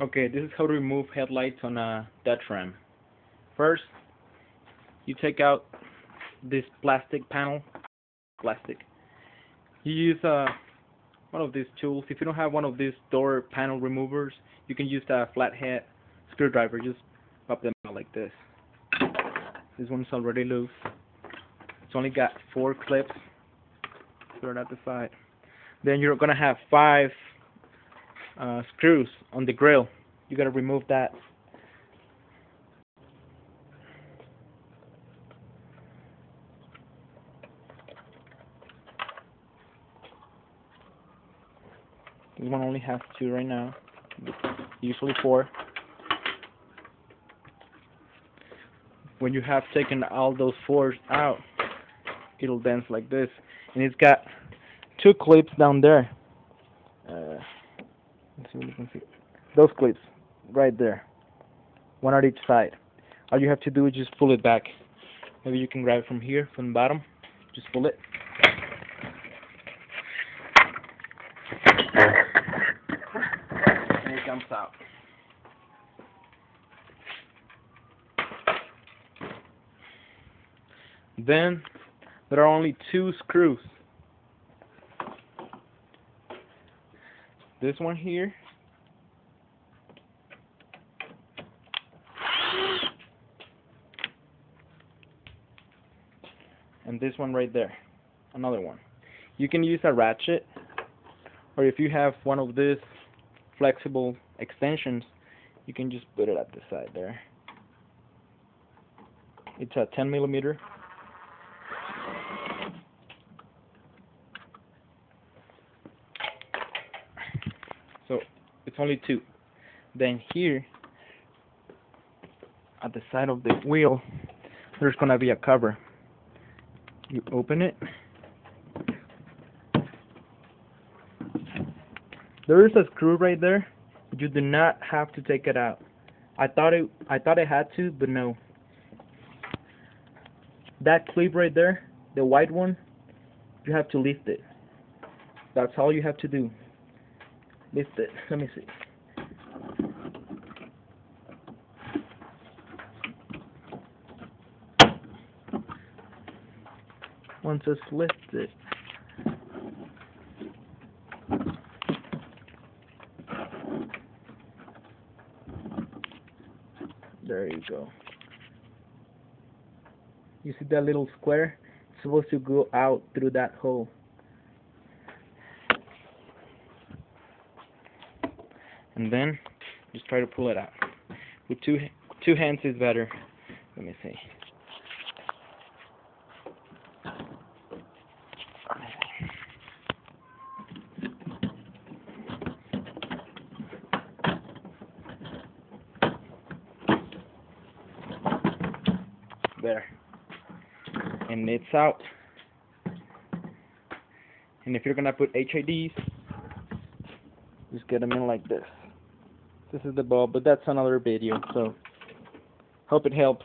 Okay, this is how to remove headlights on a Dodge Ram. First, you take out this plastic panel, plastic. You use uh, one of these tools. If you don't have one of these door panel removers, you can use a flathead screwdriver. Just pop them out like this. This one's already loose. It's only got four clips. Throw it at the side. Then you're gonna have five uh, screws on the grill. You gotta remove that. This one only has two right now. Usually four. When you have taken all those fours out, it'll dance like this. And it's got two clips down there. Uh, let's see what you can see. Those clips right there. One on each side. All you have to do is just pull it back. Maybe you can grab it from here, from the bottom. Just pull it. And it comes out. Then there are only two screws. This one here and this one right there. Another one. You can use a ratchet or if you have one of these flexible extensions, you can just put it at the side there. It's a 10 millimeter. So it's only two. Then here, at the side of the wheel, there's gonna be a cover. You open it. There is a screw right there, you do not have to take it out. I thought it I thought I had to, but no. That clip right there, the white one, you have to lift it. That's all you have to do. Lift it. Let me see. Once it's lifted, there you go. You see that little square? It's supposed to go out through that hole. And then just try to pull it out. With two two hands is better. Let me see. There. And it's out. And if you're gonna put HIDs, just get them in like this. This is the bulb, but that's another video, so hope it helps.